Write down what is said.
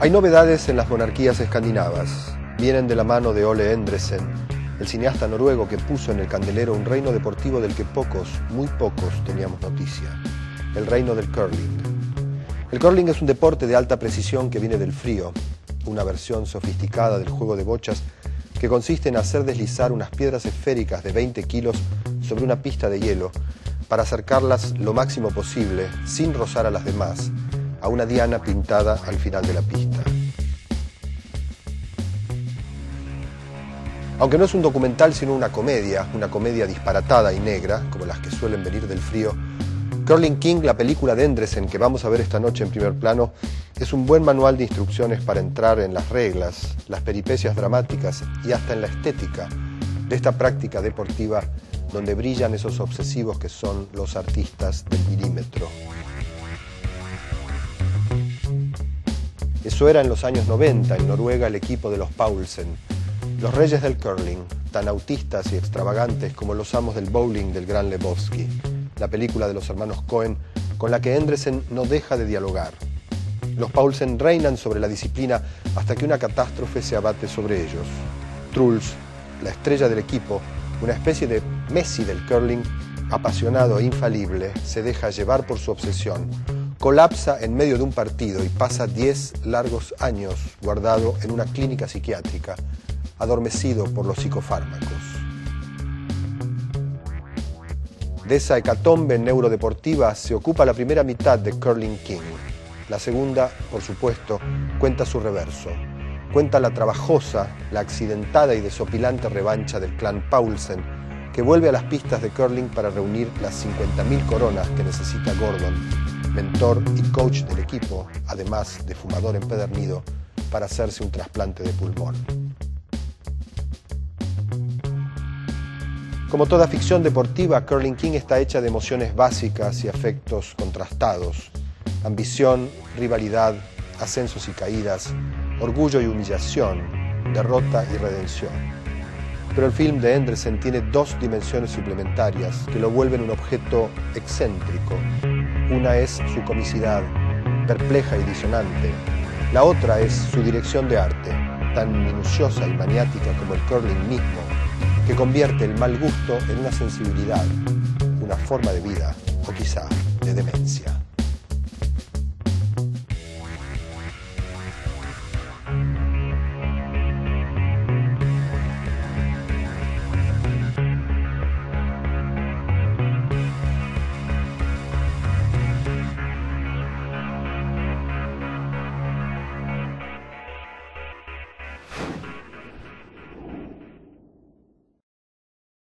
Hay novedades en las monarquías escandinavas. Vienen de la mano de Ole Endresen, el cineasta noruego que puso en el candelero un reino deportivo del que pocos, muy pocos, teníamos noticia. El reino del curling. El curling es un deporte de alta precisión que viene del frío, una versión sofisticada del juego de bochas que consiste en hacer deslizar unas piedras esféricas de 20 kilos sobre una pista de hielo para acercarlas lo máximo posible, sin rozar a las demás, a una diana pintada al final de la pista. Aunque no es un documental sino una comedia, una comedia disparatada y negra, como las que suelen venir del frío, Curling King, la película de Endresen que vamos a ver esta noche en primer plano, es un buen manual de instrucciones para entrar en las reglas, las peripecias dramáticas y hasta en la estética de esta práctica deportiva donde brillan esos obsesivos que son los artistas del milímetro. Eso era en los años 90 en Noruega el equipo de los Paulsen, los reyes del curling, tan autistas y extravagantes como los amos del bowling del gran Lebowski, la película de los hermanos Cohen con la que Endresen no deja de dialogar. Los Paulsen reinan sobre la disciplina hasta que una catástrofe se abate sobre ellos. Truls, la estrella del equipo, una especie de Messi del curling, apasionado e infalible, se deja llevar por su obsesión colapsa en medio de un partido y pasa 10 largos años guardado en una clínica psiquiátrica, adormecido por los psicofármacos. De esa hecatombe neurodeportiva se ocupa la primera mitad de Curling King. La segunda, por supuesto, cuenta su reverso. Cuenta la trabajosa, la accidentada y desopilante revancha del clan Paulsen, que vuelve a las pistas de curling para reunir las 50.000 coronas que necesita Gordon mentor y coach del equipo, además de fumador empedernido, para hacerse un trasplante de pulmón. Como toda ficción deportiva, Curling King está hecha de emociones básicas y afectos contrastados, ambición, rivalidad, ascensos y caídas, orgullo y humillación, derrota y redención. Pero el film de Endresen tiene dos dimensiones suplementarias que lo vuelven un objeto excéntrico, una es su comicidad, perpleja y disonante. La otra es su dirección de arte, tan minuciosa y maniática como el curling mismo, que convierte el mal gusto en una sensibilidad, una forma de vida o quizá de demencia.